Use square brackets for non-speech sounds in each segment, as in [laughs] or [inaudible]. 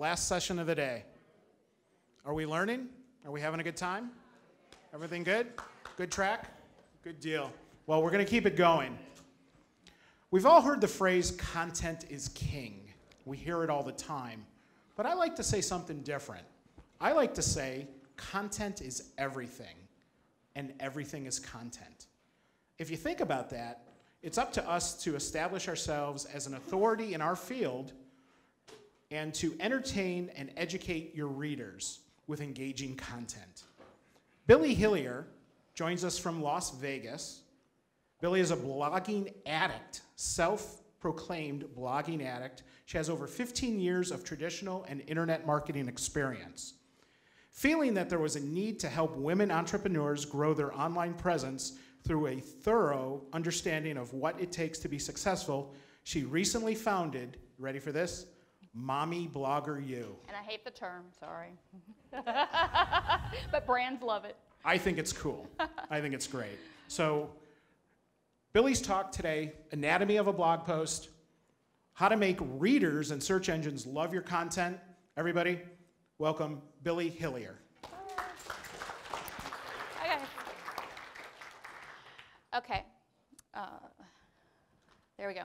Last session of the day. Are we learning? Are we having a good time? Everything good? Good track? Good deal. Well, we're going to keep it going. We've all heard the phrase content is king. We hear it all the time. But I like to say something different. I like to say content is everything, and everything is content. If you think about that, it's up to us to establish ourselves as an authority in our field and to entertain and educate your readers with engaging content. Billie Hillier joins us from Las Vegas. Billie is a blogging addict, self proclaimed blogging addict. She has over 15 years of traditional and internet marketing experience. Feeling that there was a need to help women entrepreneurs grow their online presence through a thorough understanding of what it takes to be successful, she recently founded, ready for this? Mommy Blogger You. And I hate the term, sorry. [laughs] but brands love it. I think it's cool. I think it's great. So, Billie's talk today anatomy of a blog post, how to make readers and search engines love your content. Everybody, welcome Billie Hillier. Okay. Okay. Uh, there we go.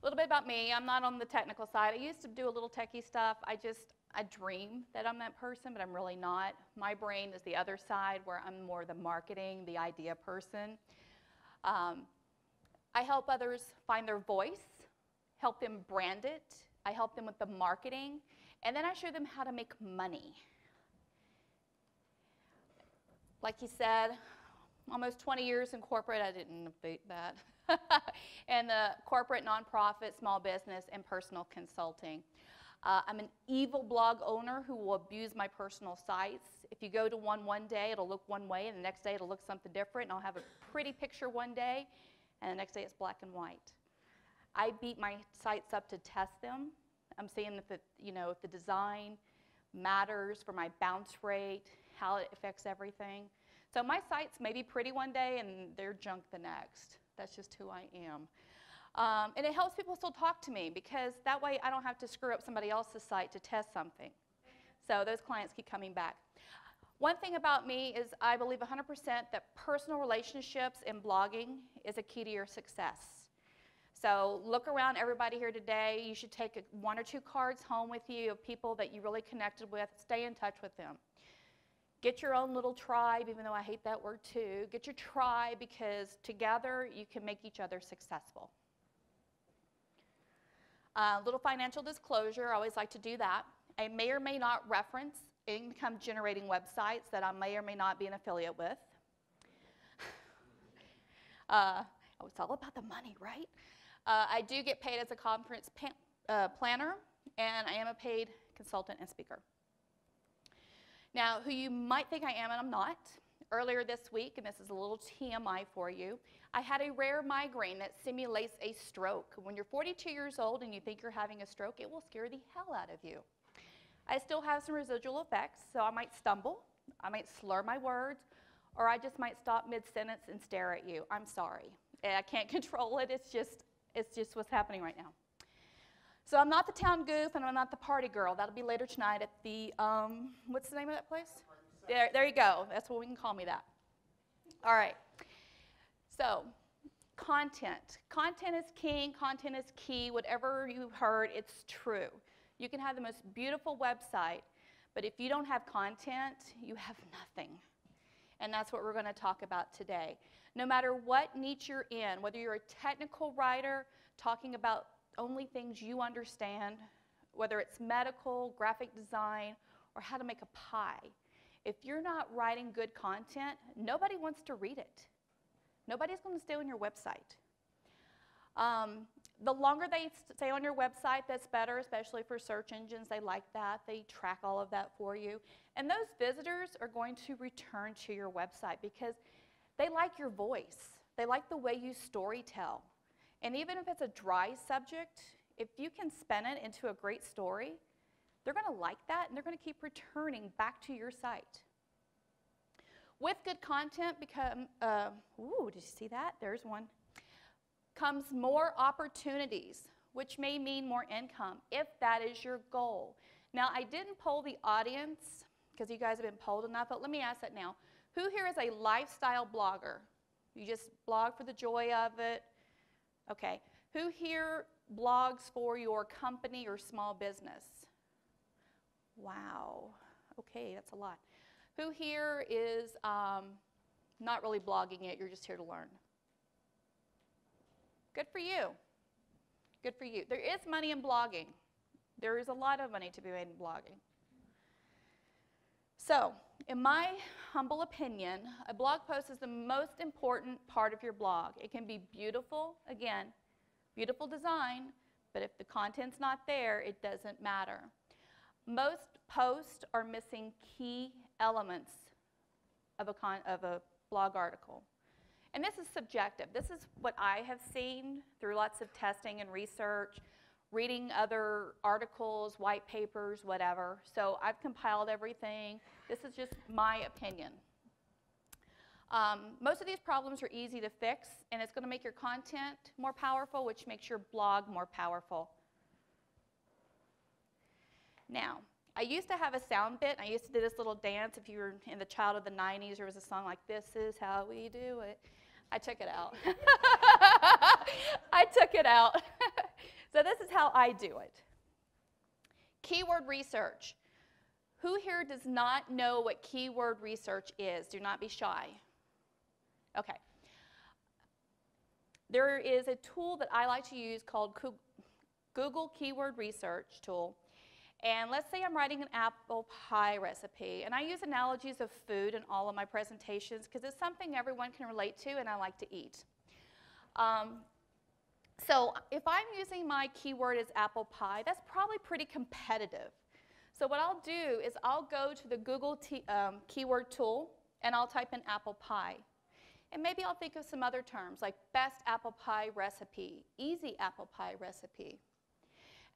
A little bit about me. I'm not on the technical side. I used to do a little techie stuff. I just, I dream that I'm that person, but I'm really not. My brain is the other side where I'm more the marketing, the idea person. Um, I help others find their voice, help them brand it. I help them with the marketing, and then I show them how to make money. Like he said, almost 20 years in corporate. I didn't beat that. [laughs] [laughs] and the corporate, nonprofit, small business, and personal consulting. Uh, I'm an evil blog owner who will abuse my personal sites. If you go to one one day, it'll look one way, and the next day it'll look something different, and I'll have a pretty picture one day, and the next day it's black and white. I beat my sites up to test them. I'm seeing if the, you know, if the design matters for my bounce rate, how it affects everything. So my sites may be pretty one day and they're junk the next. That's just who I am. Um, and it helps people still talk to me because that way I don't have to screw up somebody else's site to test something. So those clients keep coming back. One thing about me is I believe 100% that personal relationships in blogging is a key to your success. So look around everybody here today. You should take one or two cards home with you of people that you really connected with. Stay in touch with them. Get your own little tribe, even though I hate that word too. Get your tribe because together you can make each other successful. A uh, little financial disclosure, I always like to do that. I may or may not reference income generating websites that I may or may not be an affiliate with. [sighs] uh, oh, it's all about the money, right? Uh, I do get paid as a conference uh, planner, and I am a paid consultant and speaker. Now, who you might think I am and I'm not, earlier this week, and this is a little TMI for you, I had a rare migraine that simulates a stroke. When you're 42 years old and you think you're having a stroke, it will scare the hell out of you. I still have some residual effects, so I might stumble, I might slur my words, or I just might stop mid-sentence and stare at you. I'm sorry. I can't [laughs] control it. It's just, it's just what's happening right now. So I'm not the town goof and I'm not the party girl. That'll be later tonight at the, um, what's the name of that place? There, there you go. That's what we can call me that. All right. So, content. Content is king, content is key. Whatever you've heard, it's true. You can have the most beautiful website, but if you don't have content, you have nothing. And that's what we're going to talk about today. No matter what niche you're in, whether you're a technical writer talking about only things you understand, whether it's medical, graphic design, or how to make a pie. If you're not writing good content, nobody wants to read it. Nobody's going to stay on your website. Um, the longer they stay on your website, that's better, especially for search engines. They like that. They track all of that for you. And those visitors are going to return to your website because they like your voice. They like the way you story tell. And even if it's a dry subject, if you can spin it into a great story, they're going to like that and they're going to keep returning back to your site. With good content, become, uh, ooh, did you see that? There's one. Comes more opportunities, which may mean more income if that is your goal. Now, I didn't poll the audience because you guys have been polled enough, but let me ask that now. Who here is a lifestyle blogger? You just blog for the joy of it? Okay. Who here blogs for your company or small business? Wow. Okay, that's a lot. Who here is um, not really blogging it, you're just here to learn? Good for you. Good for you. There is money in blogging. There is a lot of money to be made in blogging. So, in my humble opinion, a blog post is the most important part of your blog. It can be beautiful, again, beautiful design, but if the content's not there, it doesn't matter. Most posts are missing key elements of a, con- of a blog article. And this is subjective. This is what I have seen through lots of testing and research, reading other articles, white papers, whatever. So I've compiled everything. This is just my opinion. Um, most of these problems are easy to fix, and it's going to make your content more powerful, which makes your blog more powerful. Now, I used to have a sound bit. I used to do this little dance. If you were in the child of the 90s, there was a song like, This is how we do it. I took it out. [laughs] I took it out. [laughs] so, this is how I do it keyword research. Who here does not know what keyword research is? Do not be shy. Okay. There is a tool that I like to use called Google Keyword Research Tool. And let's say I'm writing an apple pie recipe, and I use analogies of food in all of my presentations because it's something everyone can relate to and I like to eat. Um, so if I'm using my keyword as apple pie, that's probably pretty competitive. So what I'll do is I'll go to the Google um, keyword tool and I'll type in apple pie. And maybe I'll think of some other terms like best apple pie recipe, easy apple pie recipe.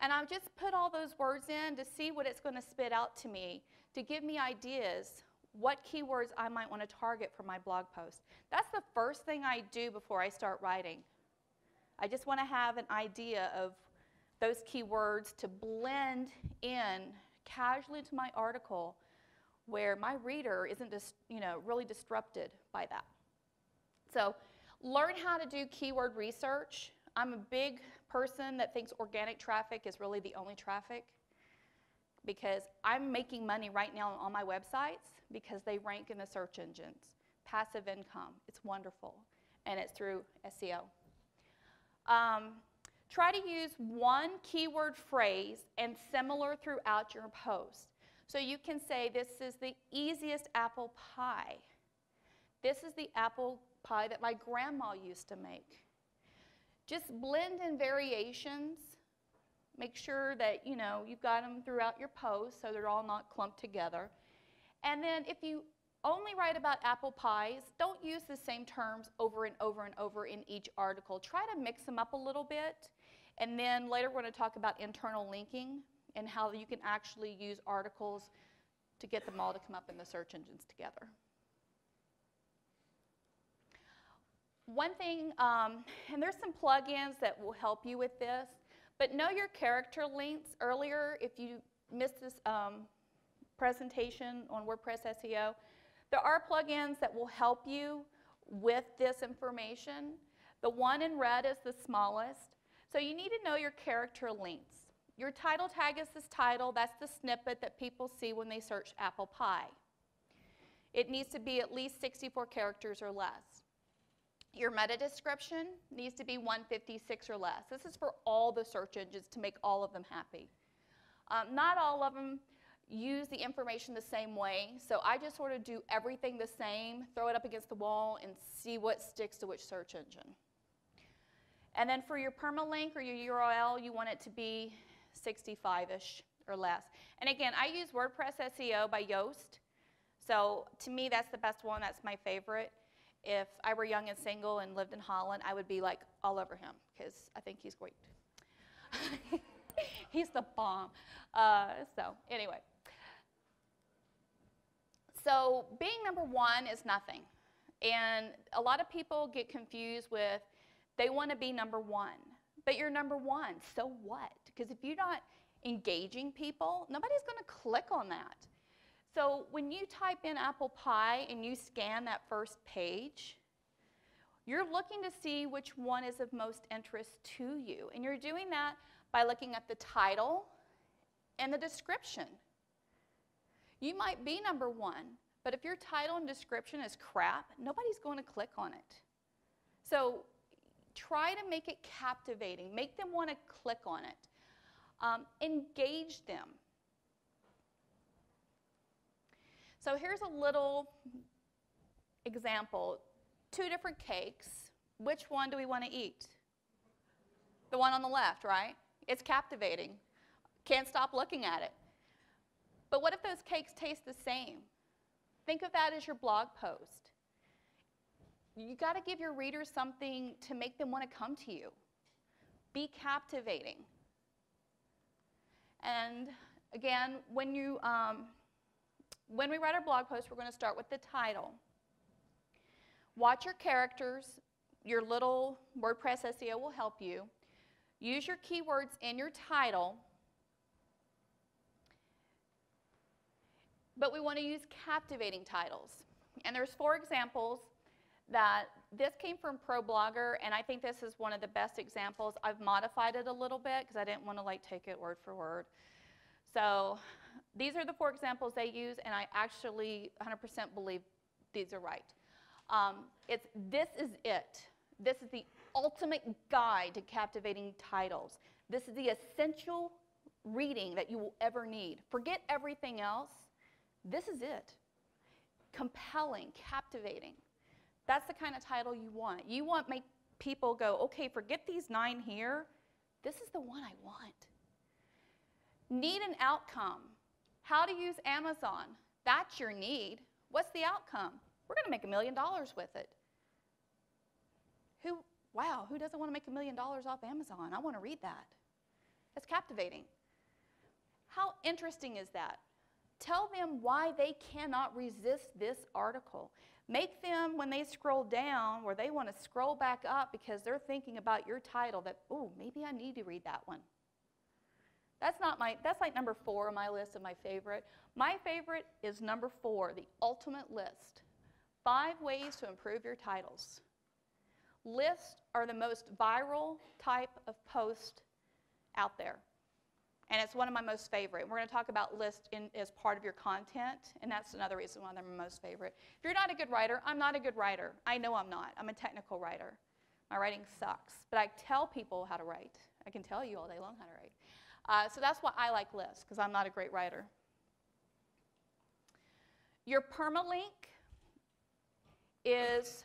And I'll just put all those words in to see what it's going to spit out to me to give me ideas what keywords I might want to target for my blog post. That's the first thing I do before I start writing. I just want to have an idea of those keywords to blend in casually to my article where my reader isn't just, you know, really disrupted by that. So learn how to do keyword research. I'm a big person that thinks organic traffic is really the only traffic because I'm making money right now on my websites because they rank in the search engines. Passive income, it's wonderful, and it's through SEO. Um, try to use one keyword phrase and similar throughout your post. So you can say, This is the easiest apple pie. This is the apple pie that my grandma used to make. Just blend in variations. Make sure that, you know, you've got them throughout your post so they're all not clumped together. And then if you only write about apple pies, don't use the same terms over and over and over in each article. Try to mix them up a little bit. And then later we're going to talk about internal linking and how you can actually use articles to get them all to come up in the search engines together. One thing, um, and there's some plugins that will help you with this, but know your character links. Earlier, if you missed this um, presentation on WordPress SEO, there are plugins that will help you with this information. The one in red is the smallest. So you need to know your character links. Your title tag is this title. That's the snippet that people see when they search apple pie. It needs to be at least 64 characters or less. Your meta description needs to be 156 or less. This is for all the search engines to make all of them happy. Um, not all of them use the information the same way, so I just sort of do everything the same, throw it up against the wall, and see what sticks to which search engine. And then for your permalink or your URL, you want it to be 65-ish or less. And again, I use WordPress SEO by Yoast. So to me, that's the best one. That's my favorite if I were young and single and lived in Holland, I would be like all over him because I think he's great. [laughs] he's the bomb. Uh, so, anyway. So, being number one is nothing. And a lot of people get confused with they want to be number one. But you're number one, so what? Because if you're not engaging people, nobody's going to click on that. So when you type in apple pie and you scan that first page, you're looking to see which one is of most interest to you. And you're doing that by looking at the title and the description. You might be number one, but if your title and description is crap, nobody's going to click on it. So try to make it captivating, make them want to click on it, um, engage them. So here's a little example two different cakes. Which one do we want to eat? The one on the left, right? It's captivating. Can't stop looking at it. But what if those cakes taste the same? Think of that as your blog post. You got to give your readers something to make them want to come to you. Be captivating. And again, when you um, when we write our blog post, we're going to start with the title. Watch your characters. Your little WordPress SEO will help you. Use your keywords in your title. But we want to use captivating titles. And there's four examples that this came from ProBlogger, and I think this is one of the best examples. I've modified it a little bit because I didn't want to like take it word for word. So these are the four examples they use, and I actually 100% believe these are right. Um, it's this is it. This is the ultimate guide to captivating titles. This is the essential reading that you will ever need. Forget everything else. This is it. Compelling, captivating. That's the kind of title you want. You want make people go, okay, forget these nine here. This is the one I want. Need an outcome. How to use Amazon. That's your need. What's the outcome? We're going to make a million dollars with it. Who, wow, who doesn't want to make a million dollars off Amazon? I want to read that. That's captivating. How interesting is that? Tell them why they cannot resist this article. Make them, when they scroll down, where they want to scroll back up because they're thinking about your title, that, oh, maybe I need to read that one. That's not my, that's like number four on my list of my favorite. My favorite is number four, the ultimate list. Five ways to improve your titles. Lists are the most viral type of post out there. And it's one of my most favorite. We're going to talk about lists in, as part of your content, and that's another reason why they're my most favorite. If you're not a good writer, I'm not a good writer. I know I'm not. I'm a technical writer. My writing sucks. But I tell people how to write. I can tell you all day long how to write. Uh, so that's why I like lists, because I'm not a great writer. Your permalink is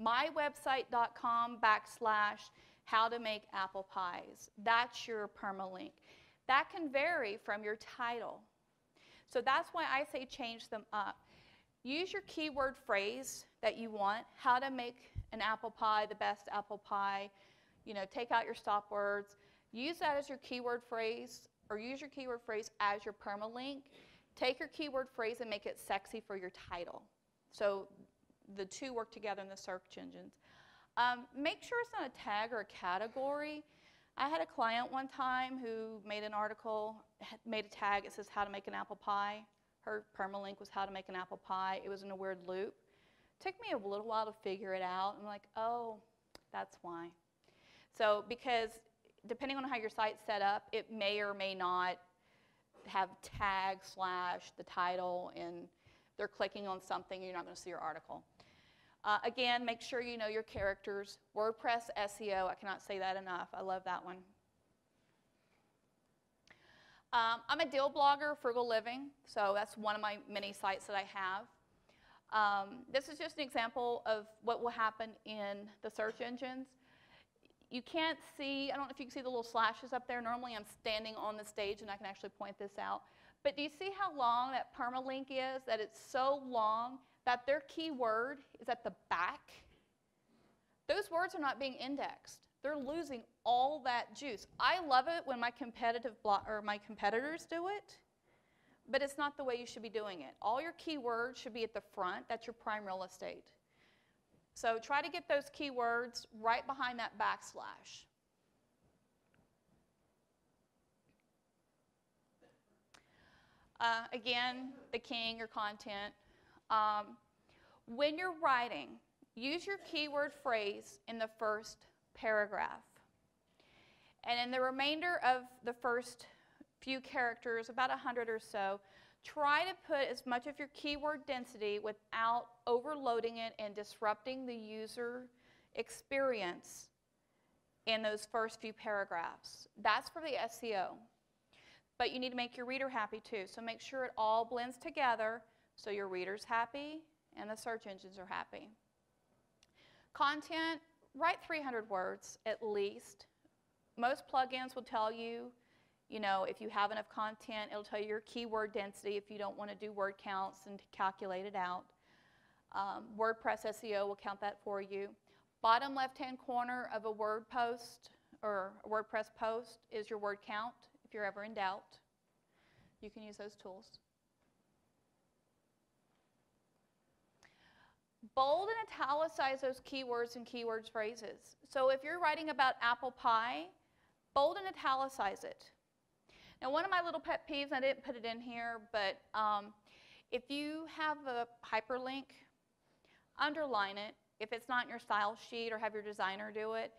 mywebsite.com backslash how to make apple pies. That's your permalink. That can vary from your title. So that's why I say change them up. Use your keyword phrase that you want, how to make an apple pie, the best apple pie. You know, take out your stop words. Use that as your keyword phrase or use your keyword phrase as your permalink. Take your keyword phrase and make it sexy for your title. So the two work together in the search engines. Um, make sure it's not a tag or a category. I had a client one time who made an article, made a tag, it says how to make an apple pie. Her permalink was how to make an apple pie. It was in a weird loop. It took me a little while to figure it out. I'm like, oh, that's why. So, because depending on how your site's set up, it may or may not have tag slash the title and they're clicking on something, and you're not going to see your article. Uh, again, make sure you know your characters. WordPress SEO, I cannot say that enough. I love that one. Um, I'm a deal blogger, Frugal Living, so that's one of my many sites that I have. Um, this is just an example of what will happen in the search engines. You can't see, I don't know if you can see the little slashes up there. Normally I'm standing on the stage and I can actually point this out. But do you see how long that permalink is? That it's so long that their keyword is at the back, those words are not being indexed. They're losing all that juice. I love it when my competitive or my competitors do it, but it's not the way you should be doing it. All your keywords should be at the front. That's your prime real estate. So try to get those keywords right behind that backslash. Uh, again, the king, or content. Um, when you're writing, use your keyword phrase in the first paragraph. And in the remainder of the first few characters, about 100 or so, try to put as much of your keyword density without overloading it and disrupting the user experience in those first few paragraphs. That's for the SEO. But you need to make your reader happy too. So make sure it all blends together so your reader's happy and the search engines are happy. Content, write 300 words at least. Most plugins will tell you, you know, if you have enough content, it'll tell you your keyword density if you don't want to do word counts and calculate it out. Um, WordPress SEO will count that for you. Bottom left-hand corner of a Word post or a WordPress post is your word count if you're ever in doubt. You can use those tools. Bold and italicize those keywords and keywords phrases. So if you're writing about apple pie, bold and italicize it. Now, one of my little pet peeves, I didn't put it in here, but um, if you have a hyperlink, underline it. If it's not in your style sheet or have your designer do it,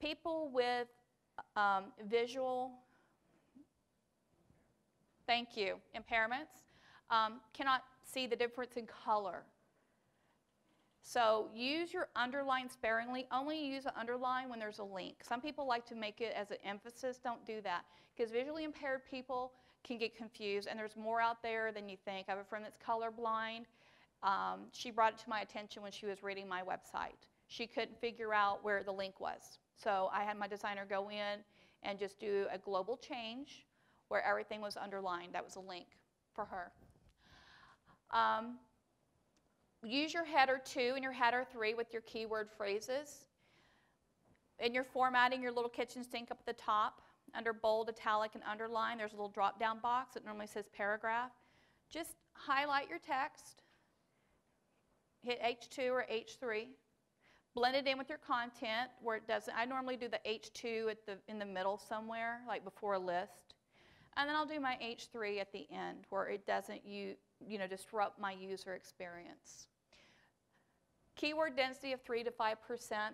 people with um, visual, thank you, impairments um, cannot see the difference in color. So use your underline sparingly. Only use an underline when there's a link. Some people like to make it as an emphasis. Don't do that because visually impaired people can get confused and there's more out there than you think. I have a friend that's colorblind. Um, she brought it to my attention when she was reading my website. She couldn't figure out where the link was. So I had my designer go in and just do a global change where everything was underlined. That was a link for her. Um, use your header 2 and your header 3 with your keyword phrases. And you're formatting your little kitchen sink up at the top, under bold, italic, and underline, there's a little drop down box that normally says paragraph. Just highlight your text, hit H2 or H3, blend it in with your content where it doesn't. I normally do the H2 at the, in the middle somewhere, like before a list. And then I'll do my H3 at the end where it doesn't you, you know, disrupt my user experience. Keyword density of 3 to 5%,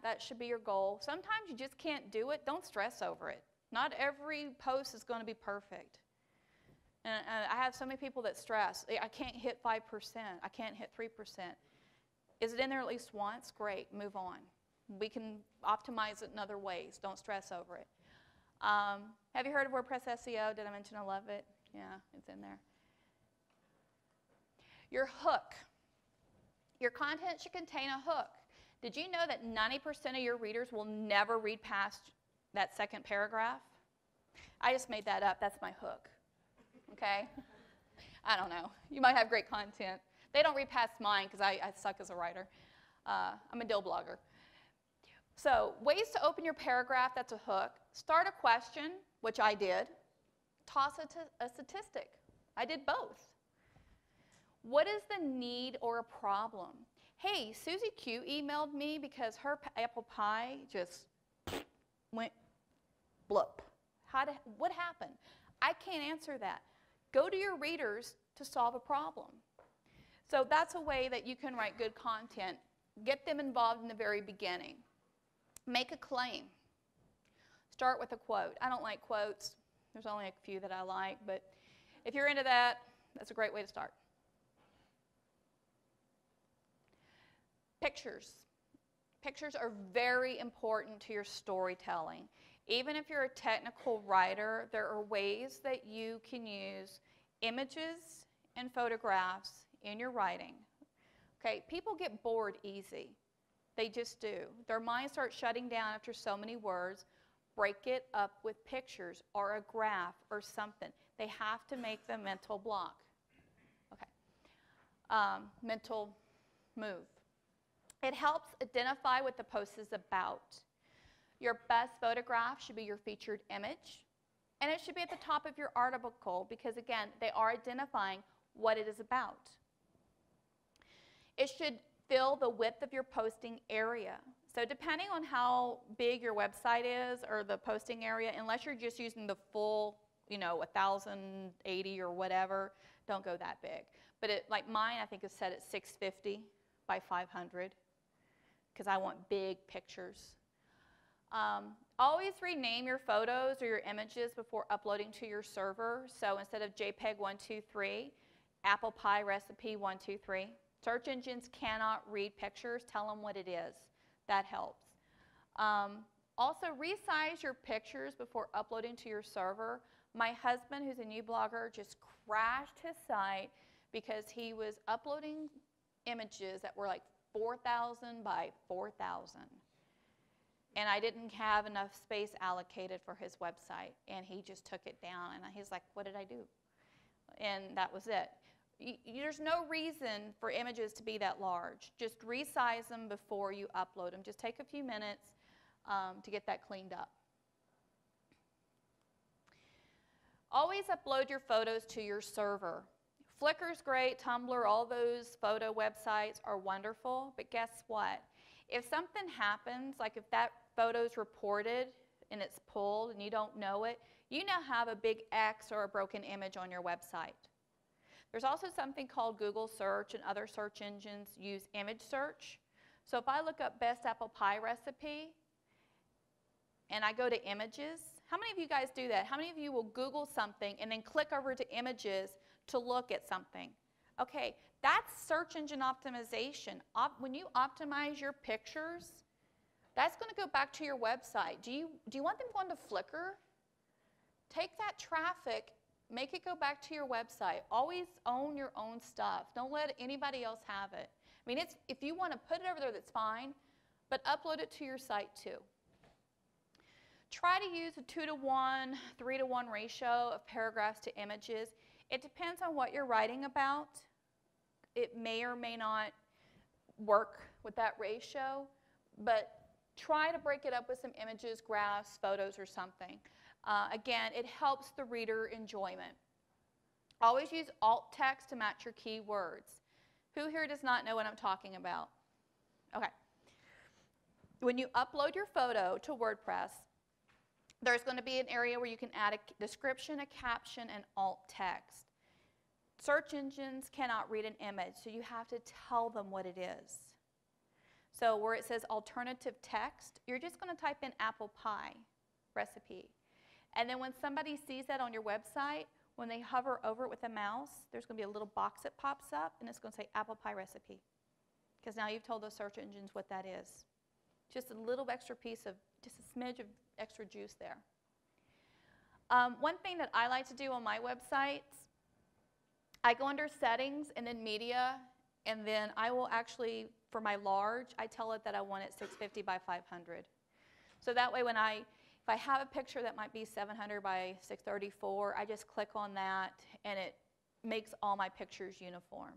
that should be your goal. Sometimes you just can't do it. Don't stress over it. Not every post is going to be perfect. And, and I have so many people that stress. I can't hit 5%. I can't hit 3%. Is it in there at least once? Great, move on. We can optimize it in other ways. Don't stress over it. Um, have you heard of WordPress SEO? Did I mention I love it? Yeah, it's in there. Your hook. Your content should contain a hook. Did you know that 90% of your readers will never read past that second paragraph? I just made that up. That's my hook. Okay? [laughs] I don't know. You might have great content. They don't read past mine because I, I, suck as a writer. Uh, I'm a dill blogger. So, ways to open your paragraph that's a hook. Start a question, which I did. Toss a, a statistic. I did both. What is the need or a problem? Hey, Susie Q emailed me because her apple pie just went blup. How did, what happened? I can't answer that. Go to your readers to solve a problem. So that's a way that you can write good content. Get them involved in the very beginning. Make a claim. Start with a quote. I don't like quotes. There's only a few that I like, but if you're into that, that's a great way to start. Pictures. Pictures are very important to your storytelling. Even if you're a technical writer, there are ways that you can use images and photographs in your writing. Okay, people get bored easy. They just do. Their mind starts shutting down after so many words. Break it up with pictures or a graph or something. They have to make the mental block. Okay. Um, mental move. It helps identify what the post is about. Your best photograph should be your featured image, and it should be at the top of your article because, again, they are identifying what it is about. It should fill the width of your posting area. So depending on how big your website is or the posting area, unless you're just using the full you know, 1,080 or whatever. Don't go that big. But it, like mine, I think is set at 650 by 500 because I want big pictures. Um, always rename your photos or your images before uploading to your server. So instead of JPEG 123, apple pie recipe 123. Search engines cannot read pictures. Tell them what it is. That helps. Um, also, resize your pictures before uploading to your server. My husband, who's a new blogger, just crashed his site because he was uploading images that were like 4,000 by 4,000. And I didn't have enough space allocated for his website. And he just took it down. And he's like, What did I do? And that was it. There's no reason for images to be that large. Just resize them before you upload them. Just take a few minutes um, to get that cleaned up. Always upload your photos to your server. Flickr's great, Tumblr, all those photo websites are wonderful, but guess what? If something happens, like if that photo's reported and it's pulled and you don't know it, you now have a big X or a broken image on your website. There's also something called Google search and other search engines use image search. So if I look up best apple pie recipe and I go to images, how many of you guys do that? How many of you will Google something and then click over to images to look at something? Okay, that's search engine optimization. Op- when you optimize your pictures, that's going to go back to your website. Do you, do you want them going to Flickr? Take that traffic, make it go back to your website. Always own your own stuff. Don't let anybody else have it. I mean, it's, if you want to put it over there, that's fine, but upload it to your site too. Try to use a two to one, three to one ratio of paragraphs to images. It depends on what you're writing about. It may or may not work with that ratio, but try to break it up with some images, graphs, photos, or something. Uh, again, it helps the reader enjoyment. Always use alt text to match your keywords. Who here does not know what I'm talking about? Okay. When you upload your photo to WordPress, there's going to be an area where you can add a description, a caption, and alt text. Search engines cannot read an image, so you have to tell them what it is. So where it says alternative text, you're just going to type in apple pie recipe. And then when somebody sees that on your website, when they hover over it with a mouse, there's going to be a little box that pops up, and it's going to say apple pie recipe. Because now you've told those search engines what that is. Just a little extra piece of, just a smidge of extra juice there. Um, one thing that I like to do on my websites, I go under settings and then media, and then I will actually, for my large, I tell it that I want it 650 by 500. So that way when I, if I have a picture that might be 700 by 634, I just click on that and it makes all my pictures uniform.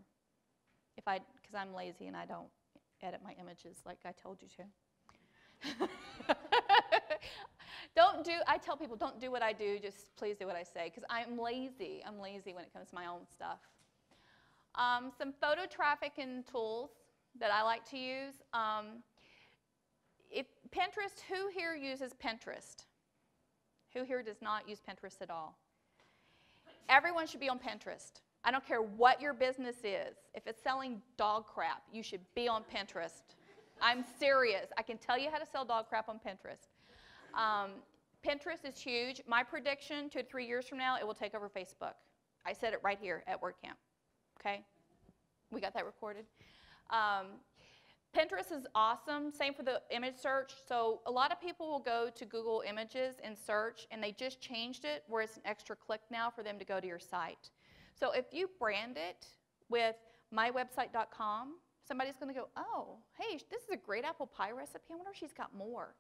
If I, because I'm lazy and I don't edit my images like I told you to. [laughs] don't do, I tell people, don't do what I do, just please do what I say, because I'm lazy. I'm lazy when it comes to my own stuff. Um, some photo traffic and tools that I like to use. Um, Pinterest, who here uses Pinterest? Who here does not use Pinterest at all? Everyone should be on Pinterest. I don't care what your business is. If it's selling dog crap, you should be on Pinterest. I'm serious. I can tell you how to sell dog crap on Pinterest. Um, Pinterest is huge. My prediction, two to three years from now, it will take over Facebook. I said it right here at WordCamp. Okay? We got that recorded. Um, Pinterest is awesome. Same for the image search. So a lot of people will go to Google Images and search, and they just changed it where it's an extra click now for them to go to your site. So if you brand it with mywebsite.com, somebody's going to go, oh, hey, this is a great apple pie recipe. I wonder if she's got more.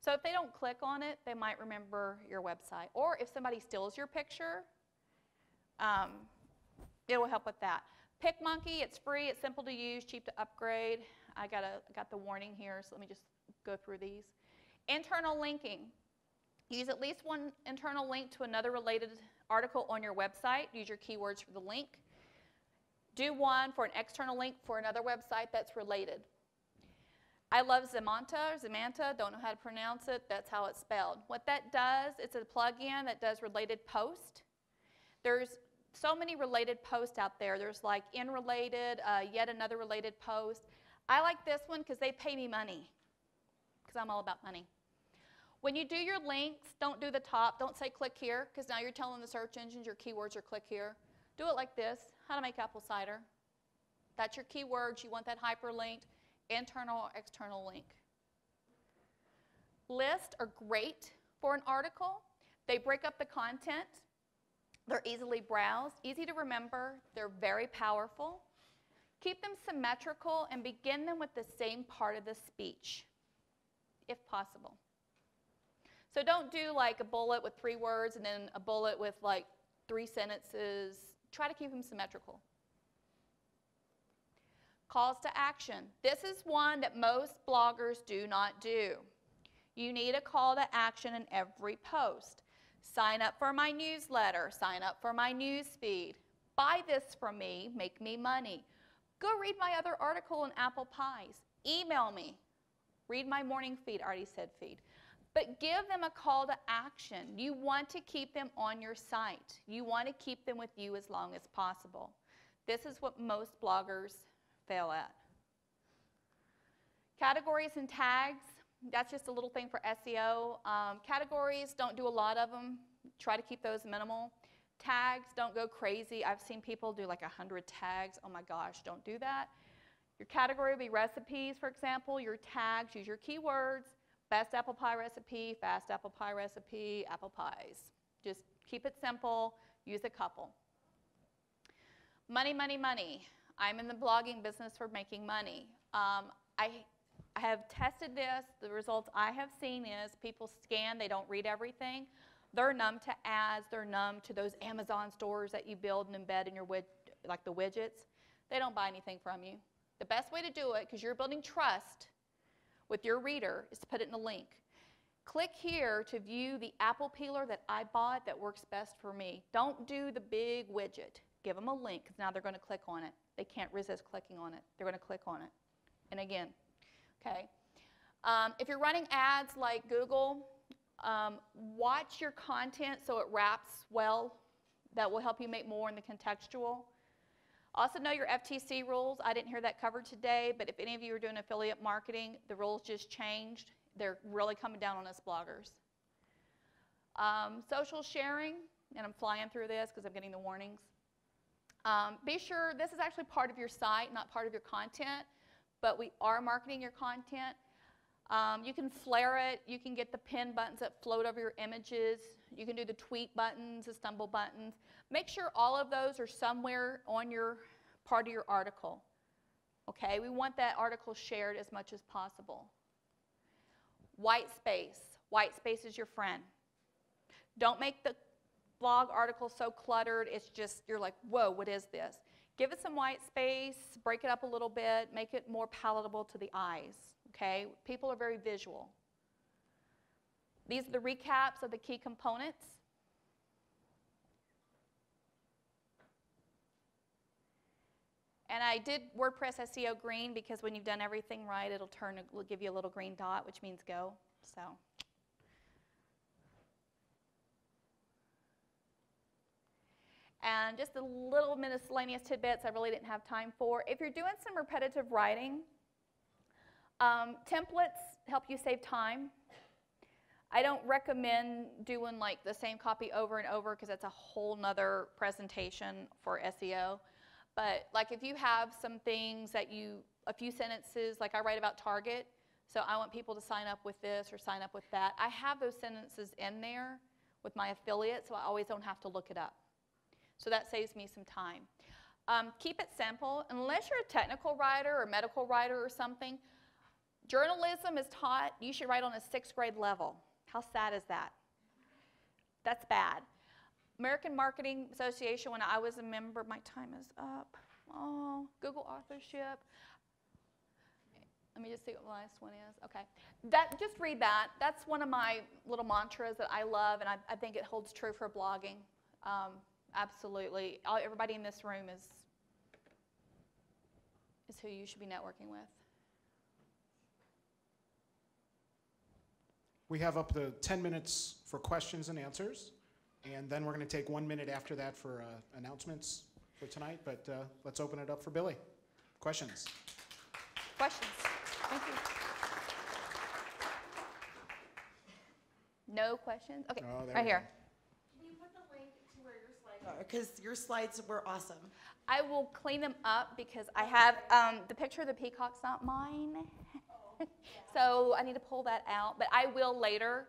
So if they don't click on it, they might remember your website. Or if somebody steals your picture, um, it will help with that. PicMonkey, it's free, it's simple to use, cheap to upgrade. I got, a, got the warning here, so let me just go through these. Internal linking. Use at least one internal link to another related article on your website. Use your keywords for the link. Do one for an external link for another website that's related. I love Zemanta, Zemanta, don't know how to pronounce it, that's how it's spelled. What that does, it's a plugin that does related post. There's so many related posts out there. There's like nRelate, uh, yet another related post. I like this one because they pay me money, because I'm all about money. When you do your links, don't do the top. Don't say click here, because now you're telling the search engines your keywords are click here. Do it like this how to make apple cider. That's your keywords. You want that hyperlinked, internal or external link. Lists are great for an article. They break up the content. They're easily browsed, easy to remember. They're very powerful. Keep them symmetrical and begin them with the same part of the speech, if possible. So don't do like a bullet with three words and then a bullet with like three sentences. Try to keep them symmetrical. Calls to action. This is one that most bloggers do not do. You need a call to action in every post. Sign up for my newsletter, sign up for my news feed. Buy this from me, make me money. Go read my other article on Apple Pies. Email me. Read my morning feed, I already said feed. But give them a call to action. You want to keep them on your site. You want to keep them with you as long as possible. This is what most bloggers fail at. Categories and tags, that's just a little thing for SEO. Um, categories, don't do a lot of them. Try to keep those minimal. Tags, don't go crazy. I've seen people do like 100 tags. Oh my gosh, don't do that. Your category will be recipes, for example. Your tags, use your keywords. Best apple pie recipe, fast apple pie recipe, apple pies. Just keep it simple, use a couple. Money, money, money. I'm in the blogging business for making money. Um, I, I have tested this. The results I have seen is people scan, they don't read everything. They're numb to ads, they're numb to those Amazon stores that you build and embed in your wid- like the widgets. They don't buy anything from you. The best way to do it, because you're building trust with your reader, is to put it in a link. Click here to view the apple peeler that I bought that works best for me. Don't do the big widget. Give them a link because now they're going to click on it. They can't resist clicking on it. They're going to click on it. And again, okay? Um, if you're running ads like Google, um, watch your content so it wraps well. That will help you make more in the contextual. Also know your FTC rules. I didn't hear that covered today, but if any of you are doing affiliate marketing, the rules just changed. They're really coming down on us bloggers. Um, social sharing, and I'm flying through this because I'm getting the warnings. Um, be sure this is actually part of your site, not part of your content, but we are marketing your content. Um, you can flare it. You can get the pin buttons that float over your images. You can do the tweet buttons, the stumble buttons. Make sure all of those are somewhere on your part of your article. Okay, we want that article shared as much as possible. White space. White space is your friend. Don't make the blog article so cluttered, it's just, you're like, whoa, what is this? Give it some white space, break it up a little bit, make it more palatable to the eyes, okay? People are very visual. These are the recaps of the key components. And I did WordPress SEO green because when you've done everything right, it'll turn, it'll give you a little green dot, which means go. So. And just a little miscellaneous tidbits I really didn't have time for. If you're doing some repetitive writing, um, templates help you save time. I don't recommend doing like the same copy over and over because that's a whole nother presentation for SEO. But like if you have some things that you, a few sentences, like I write about Target, so I want people to sign up with this or sign up with that. I have those sentences in there with my affiliate, so I always don't have to look it up. So that saves me some time. Um, keep it simple. Unless you're a technical writer or medical writer or something, journalism is taught, you should write on a sixth grade level. How sad is that? That's bad. American Marketing Association, when I was a member, my time is up. Oh, Google authorship. Let me just see what the last one is. Okay. That, just read that. That's one of my little mantras that I love, and I, I think it holds true for blogging. Um, absolutely. All, everybody in this room is, is who you should be networking with. We have up to 10 minutes for questions and answers, and then we're going to take one minute after that for uh, announcements for tonight. But uh, let's open it up for Billie. Questions? Questions? Thank you. No questions? Okay, Oh, right here. Can you put the link to where your slides are? Because your slides were awesome. I will clean them up because I have, um, the picture of the peacock's not mine. [laughs] So I need to pull that out, but I will later.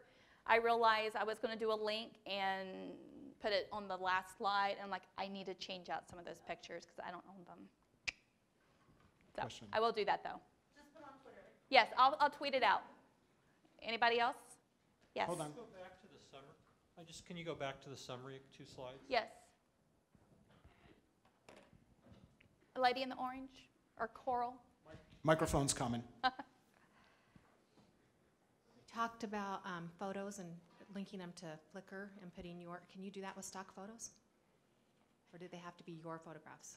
I realized I was gonna do a link and put it on the last slide, and like, I need to change out some of those pictures because I don't own them. So, Question. I will do that though. Just put on Twitter. Yes, I'll, I'll tweet it out. Anybody else? Yes. Hold on. Go back to the summer. I just, can you go back to the summary, two slides? Yes. A lady in the orange or coral? Microphone's coming. [laughs] Talked about um, photos and linking them to Flickr and putting your, can you do that with stock photos? Or do they have to be your photographs?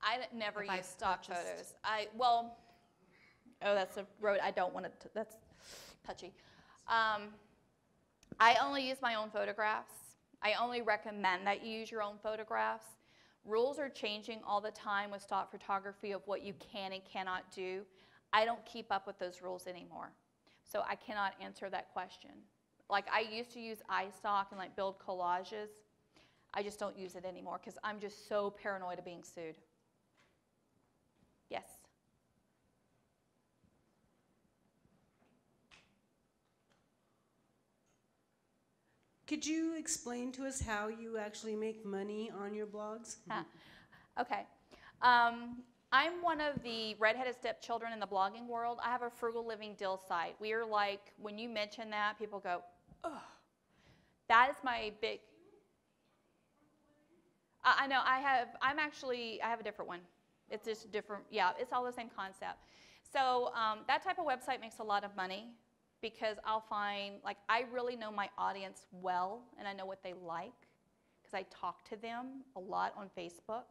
I never If use stock purchased- photos. I, well, oh, that's a road I don't want to, that's touchy. Um, I only use my own photographs. I only recommend that you use your own photographs. Rules are changing all the time with stock photography of what you can and cannot do. I don't keep up with those rules anymore. So I cannot answer that question. Like I used to use iStock and like build collages. I just don't use it anymore because I'm just so paranoid of being sued. Yes. Could you explain to us how you actually make money on your blogs? Huh. Okay. Um, I'm one of the redheaded stepchildren in the blogging world. I have a frugal living deal site. We are like, when you mention that, people go, ugh. That is my big. I, I know. I have. I'm actually. I have a different one. It's just different. Yeah, it's all the same concept. So um, that type of website makes a lot of money because I'll find like I really know my audience well and I know what they like because I talk to them a lot on Facebook.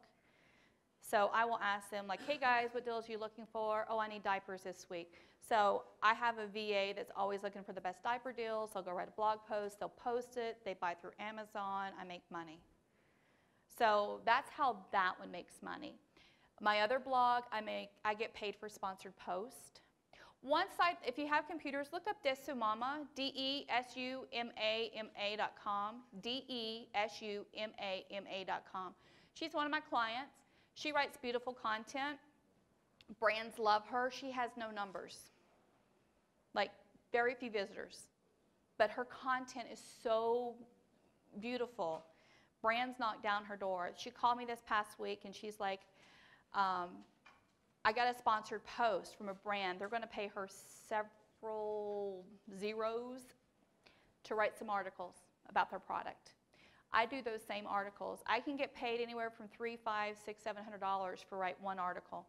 So I will ask them like, "Hey guys, what deals are you looking for? Oh, I need diapers this week." So I have a VA that's always looking for the best diaper deals. They'll go write a blog post. They'll post it. They buy through Amazon. I make money. So that's how that one makes money. My other blog, I make I get paid for sponsored post. One site, if you have computers, look up Desumama, D E S U M A M A dot com, D E S U M A M A dot com. She's one of my clients. She writes beautiful content. Brands love her. She has no numbers, like very few visitors, but her content is so beautiful. Brands knock down her door. She called me this past week and she's like, um, I got a sponsored post from a brand. They're going to pay her several zeros to write some articles about their product. I do those same articles. I can get paid anywhere from three, five, six, seven hundred dollars for write one article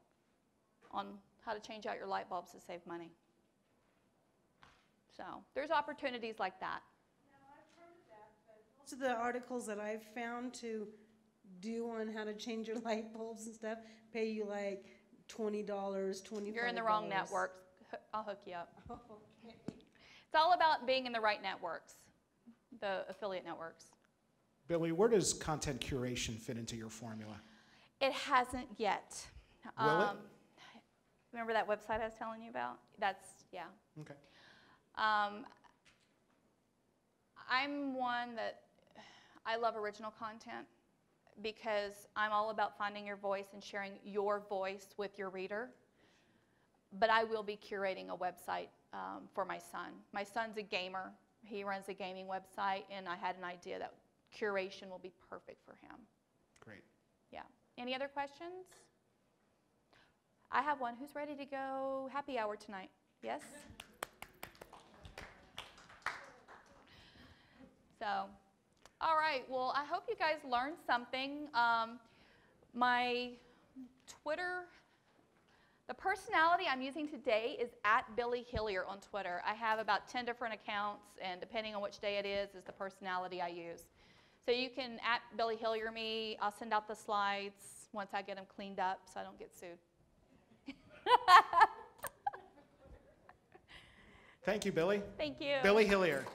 on how to change out your light bulbs to save money. So there's opportunities like that. Most of the articles that I've found to do on how to change your [laughs] light bulbs and stuff pay you like twenty dollars, twenty-five You're in the wrong networks. I'll hook you up. [laughs] Okay. It's all about being in the right networks, the affiliate networks. Billie, where does content curation fit into your formula? It hasn't yet. Will it? Um, Remember that website I was telling you about? That's, yeah. Okay. Um, I'm one that I love original content because I'm all about finding your voice and sharing your voice with your reader. But I will be curating a website um, for my son. My son's a gamer. He runs a gaming website, and I had an idea that curation will be perfect for him. Great. Yeah. Any other questions? I have one. Who's ready to go happy hour tonight? Yes? So, all right. Well, I hope you guys learned something. Um, my Twitter, the personality I'm using today is at Billie Hillier on Twitter. I have about 10 different accounts, and depending on which day it is, is the personality I use. So you can at Billie Hillier me. I'll send out the slides once I get them cleaned up so I don't get sued. Thank you, Billie. Thank you. Billie Hillier.